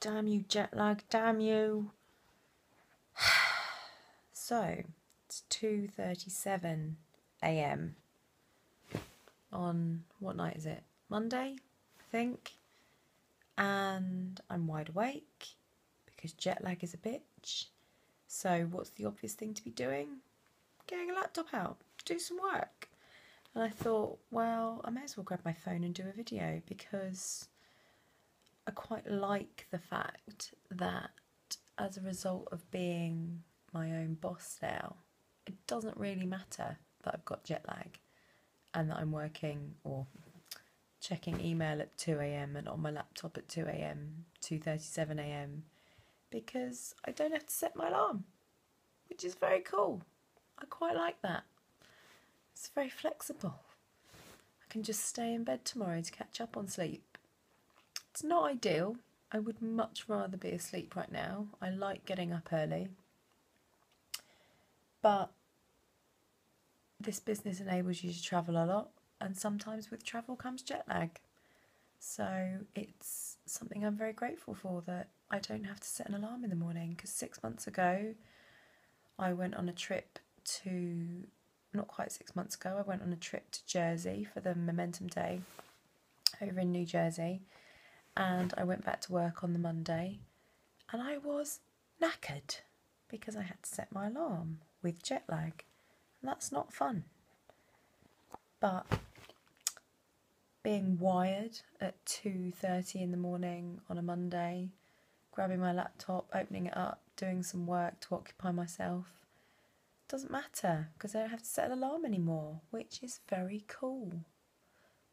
Damn you, jet lag. Damn you. so, it's 2.37 a.m. on, what night is it? Monday, I think. And I'm wide awake because jet lag is a bitch. So, what's the obvious thing to be doing? Getting a laptop out, do some work. And I thought, well, I may as well grab my phone and do a video because I quite like the fact that as a result of being my own boss now, it doesn't really matter that I've got jet lag and that I'm working or checking email at 2 a.m. and on my laptop at 2 a.m., 2:37 a.m. because I don't have to set my alarm, which is very cool. I quite like that. It's very flexible. I can just stay in bed tomorrow to catch up on sleep. It's not ideal. I would much rather be asleep right now. I like getting up early. But this business enables you to travel a lot, and sometimes with travel comes jet lag. So it's something I'm very grateful for that I don't have to set an alarm in the morning because six months ago I went on a trip to not quite six months ago, I went on a trip to Jersey for the Momentum Day over in New Jersey, and I went back to work on the Monday, and I was knackered because I had to set my alarm with jet lag, and that's not fun. But being wired at 2:30 in the morning on a Monday, grabbing my laptop, opening it up, doing some work to occupy myself doesn't matter because I don't have to set an alarm anymore, which is very cool.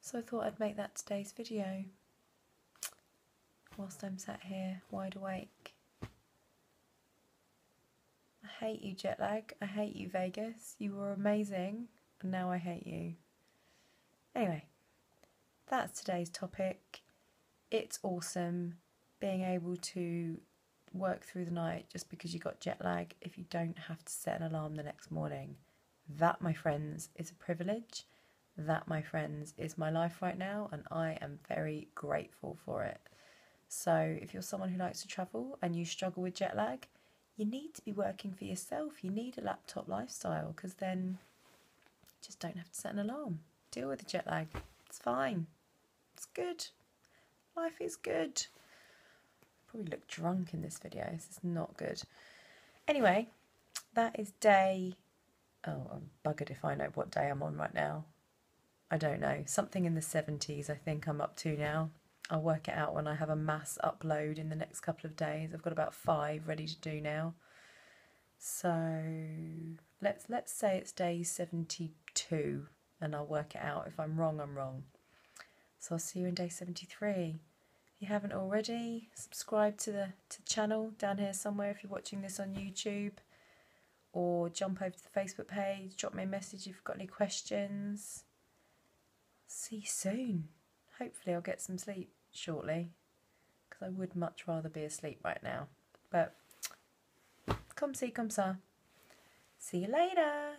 So I thought I'd make that today's video whilst I'm sat here wide awake. I hate you, jet lag. I hate you, Vegas. You were amazing, and now I hate you. Anyway, that's today's topic. It's awesome being able to work through the night just because you got jet lag if you don't have to set an alarm the next morning. That, my friends, is a privilege. That, my friends, is my life right now, and I am very grateful for it. So, if you're someone who likes to travel and you struggle with jet lag, you need to be working for yourself. You need a laptop lifestyle because then you just don't have to set an alarm. Deal with the jet lag. It's fine. It's good. Life is good probably look drunk in this video. This is not good. Anyway, that is day. Oh, I'm buggered if I know what day I'm on right now. I don't know. Something in the 70s, I think I'm up to now. I'll work it out when I have a mass upload in the next couple of days. I've got about five ready to do now. So let's let's say it's day 72 and I'll work it out. If I'm wrong, I'm wrong. So I'll see you in day 73 If you haven't already, subscribe to the, to the channel down here somewhere if you're watching this on YouTube. Or jump over to the Facebook page, drop me a message if you've got any questions. See you soon. Hopefully I'll get some sleep shortly. Because I would much rather be asleep right now. But come see, come sir. See you later.